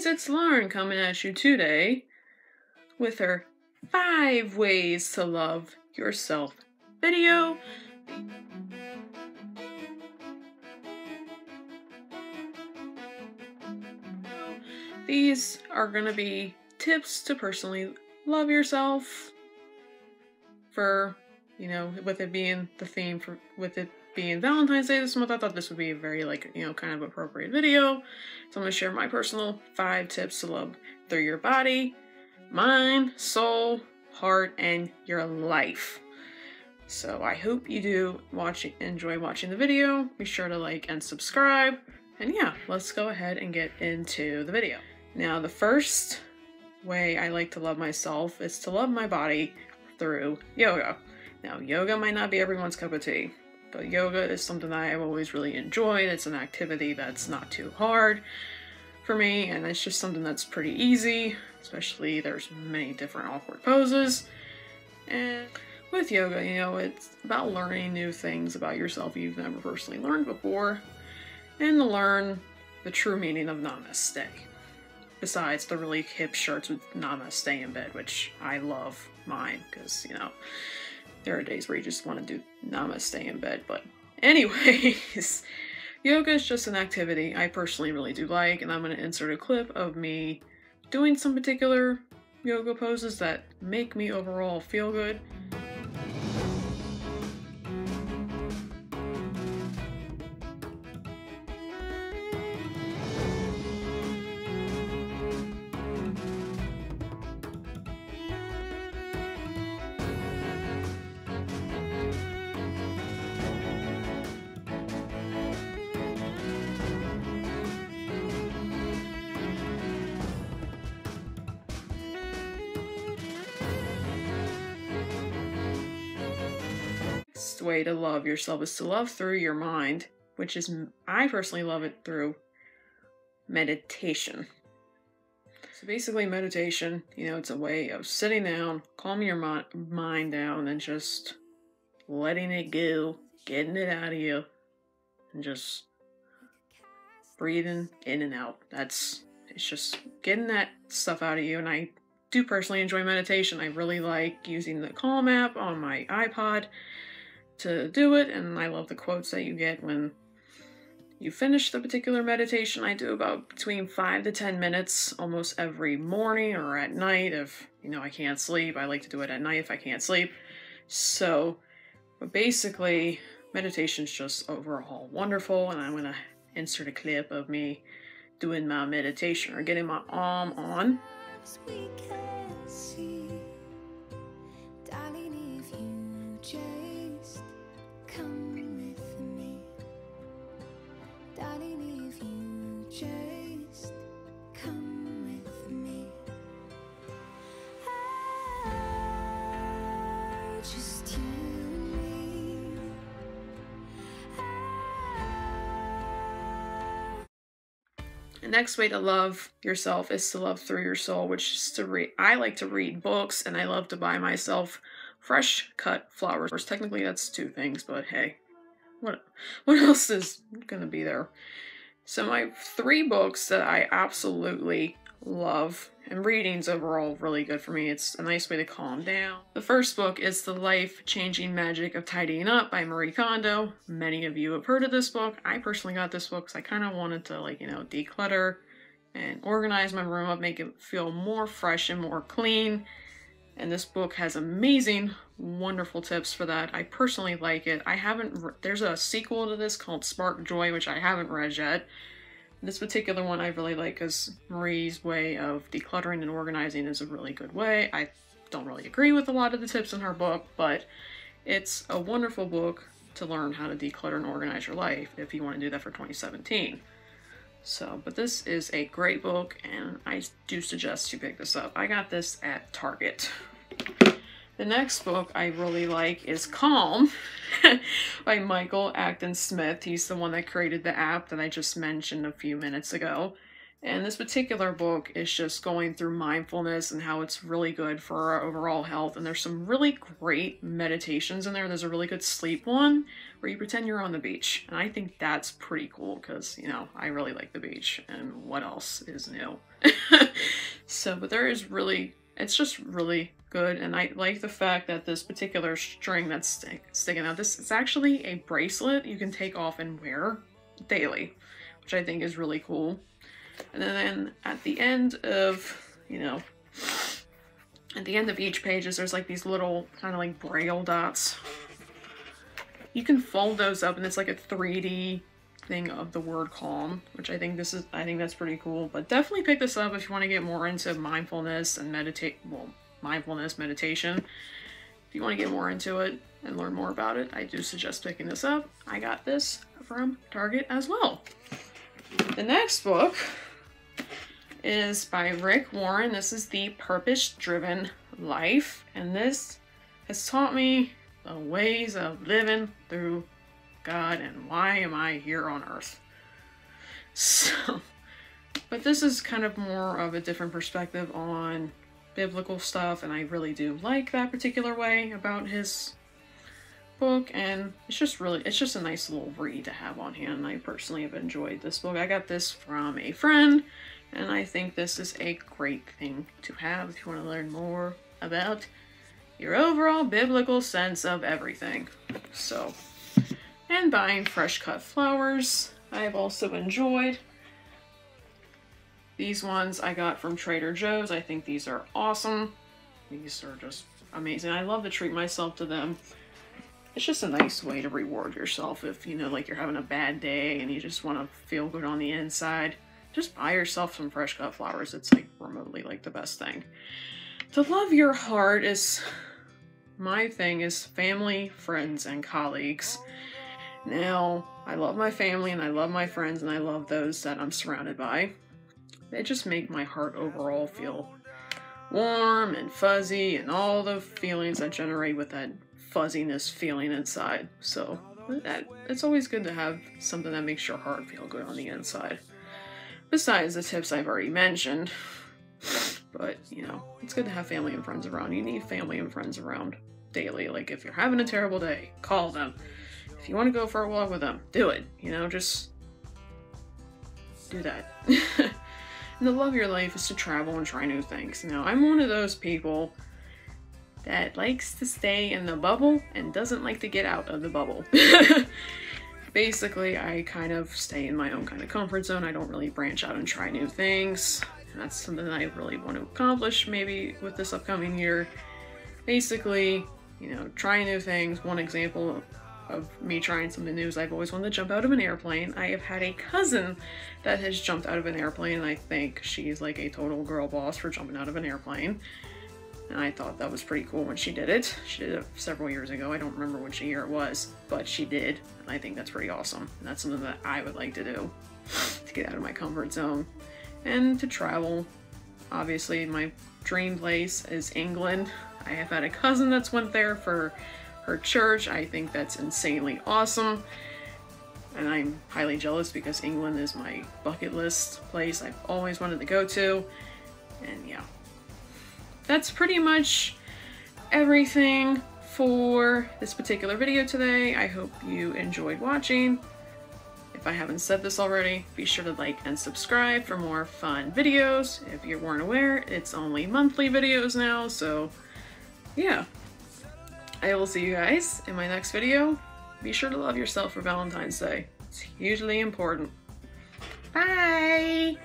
guys, it's Lauren coming at you today with her five ways to love yourself video. These are going to be tips to personally love yourself for, you know, with it being the theme for with it being Valentine's Day this month, I thought this would be a very like, you know, kind of appropriate video. So I'm to share my personal 5 tips to love through your body, mind, soul, heart, and your life. So I hope you do watch enjoy watching the video. Be sure to like and subscribe. And yeah, let's go ahead and get into the video. Now, the first way I like to love myself is to love my body through yoga. Now, yoga might not be everyone's cup of tea, but yoga is something that I've always really enjoyed. It's an activity that's not too hard for me, and it's just something that's pretty easy, especially there's many different awkward poses. And with yoga, you know, it's about learning new things about yourself you've never personally learned before, and to learn the true meaning of namaste. Besides the really hip shirts with namaste in bed, which I love mine, because, you know, there are days where you just want to do namaste in bed, but anyways, yoga is just an activity I personally really do like, and I'm going to insert a clip of me doing some particular yoga poses that make me overall feel good. Way to love yourself is to love through your mind, which is, I personally love it through meditation. So basically, meditation, you know, it's a way of sitting down, calming your mi- mind down, and just letting it go, getting it out of you, and just breathing in and out. That's it's just getting that stuff out of you. And I do personally enjoy meditation. I really like using the Calm app on my iPod to do it, and I love the quotes that you get when you finish the particular meditation. I do about between five to ten minutes almost every morning or at night if you know I can't sleep. I like to do it at night if I can't sleep. So, but basically, meditation's just overall wonderful, and I'm gonna insert a clip of me doing my meditation or getting my arm on. The next way to love yourself is to love through your soul, which is to read. I like to read books and I love to buy myself fresh cut flowers. Technically, that's two things, but hey, what what else is gonna be there? So my three books that I absolutely love, and reading's overall really good for me. It's a nice way to calm down. The first book is The Life-Changing Magic of Tidying Up by Marie Kondo. Many of you have heard of this book. I personally got this book because I kind of wanted to like, you know, declutter and organize my room up, make it feel more fresh and more clean. And this book has amazing, wonderful tips for that. I personally like it. I haven't, there's a sequel to this called Spark Joy, which I haven't read yet. This particular one I really like because Marie's way of decluttering and organizing is a really good way. I don't really agree with a lot of the tips in her book, but it's a wonderful book to learn how to declutter and organize your life if you want to do that for 2017. So, but this is a great book and I do suggest you pick this up. I got this at Target. The next book I really like is Calm by Michael Acton Smith. He's the one that created the app that I just mentioned a few minutes ago. And this particular book is just going through mindfulness and how it's really good for our overall health. And there's some really great meditations in there. There's a really good sleep one where you pretend you're on the beach. And I think that's pretty cool because, you know, I really like the beach. And what else is new? so, but there is really, it's just really good. And I like the fact that this particular string that's stick, sticking out, this is actually a bracelet you can take off and wear daily, which I think is really cool. And then at the end of, you know, at the end of each pages, there's like these little kind of like braille dots. You can fold those up and it's like a 3D thing of the word calm, which I think this is, I think that's pretty cool. But definitely pick this up if you want to get more into mindfulness and meditate, well, mindfulness meditation. If you want to get more into it and learn more about it, I do suggest picking this up. I got this from Target as well. The next book is by Rick Warren. This is The Purpose Driven Life. And this has taught me the ways of living through God and why am I here on earth. So, but this is kind of more of a different perspective on biblical stuff, and I really do like that particular way about his book and it's just really it's just a nice little read to have on hand i personally have enjoyed this book i got this from a friend and I think this is a great thing to have if you want to learn more about your overall biblical sense of everything. So, and buying fresh cut flowers, I've also enjoyed. These ones I got from Trader Joe's. I think these are awesome. These are just amazing. I love to treat myself to them. It's just a nice way to reward yourself if, you know, like you're having a bad day and you just want to feel good on the inside just buy yourself some fresh cut flowers. It's like remotely like the best thing. To love your heart is my thing is family, friends, and colleagues. Now, I love my family and I love my friends and I love those that I'm surrounded by. They just make my heart overall feel warm and fuzzy and all the feelings that generate with that fuzziness feeling inside. So, that, it's always good to have something that makes your heart feel good on the inside besides the tips I've already mentioned. But, you know, it's good to have family and friends around. You need family and friends around daily. Like, if you're having a terrible day, call them. If you want to go for a walk with them, do it. You know, just do that. and the love of your life is to travel and try new things. Now, I'm one of those people that likes to stay in the bubble and doesn't like to get out of the bubble. basically I kind of stay in my own kind of comfort zone. I don't really branch out and try new things. And that's something that I really want to accomplish maybe with this upcoming year. Basically, you know, trying new things. One example of me trying something new is I've always wanted to jump out of an airplane. I have had a cousin that has jumped out of an airplane and I think she's like a total girl boss for jumping out of an airplane. And I thought that was pretty cool when she did it. She did it several years ago. I don't remember which year it was, but she did. And I think that's pretty awesome. And that's something that I would like to do to get out of my comfort zone and to travel. Obviously, my dream place is England. I have had a cousin that's went there for her church. I think that's insanely awesome. And I'm highly jealous because England is my bucket list place I've always wanted to go to. And yeah, that's pretty much everything for this particular video today. I hope you enjoyed watching. If I haven't said this already, be sure to like and subscribe for more fun videos. If you weren't aware, it's only monthly videos now, so yeah. I will see you guys in my next video. Be sure to love yourself for Valentine's Day. It's hugely important. Bye!